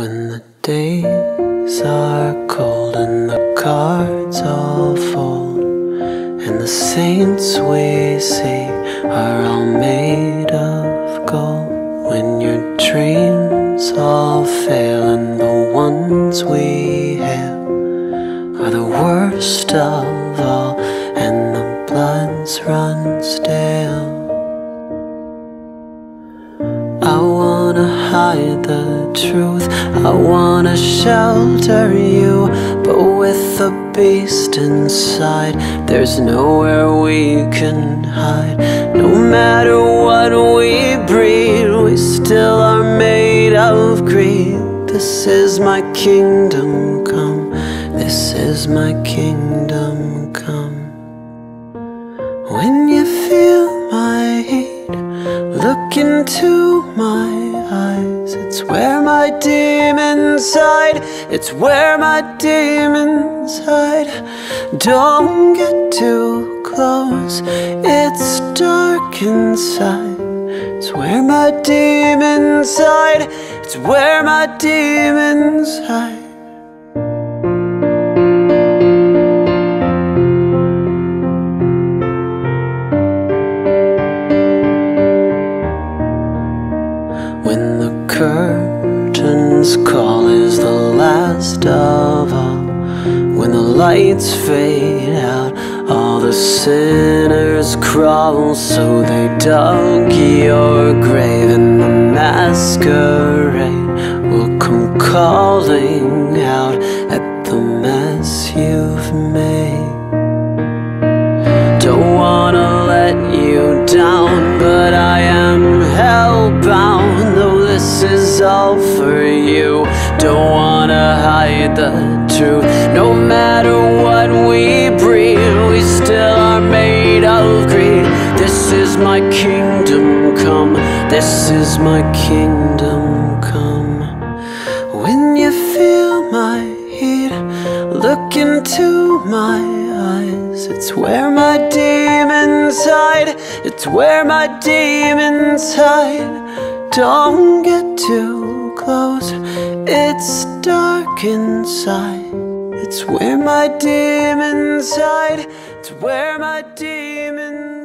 When the days are cold and the cards all fold, and the saints we see are all made of gold. When your dreams all fail and the ones we have are the worst of all, and the bloods run stale. Wanna hide the truth, I wanna shelter you, but with the beast inside, there's nowhere we can hide. No matter what we breed, we still are made of greed. This is my kingdom come, this is my kingdom come. When you feel my heat, Look into my. It's where my demons hide. It's where my demons hide. Don't get too close. It's dark inside. It's where my demons hide. It's where my demons hide. Curtains call is the last of all. When the lights fade out, all the sinners crawl. So they dug your grave, and the masquerade will come calling out at the mess you've made. Don't wanna let you down, all for you, don't wanna hide the truth. No matter what we breed, we still are made of greed. This is my kingdom come. This is my kingdom come. When you feel my heat, look into my eyes. It's where my demons hide. It's where my demons hide. Don't get too close. It's dark inside. It's where my demons hide. It's where my demons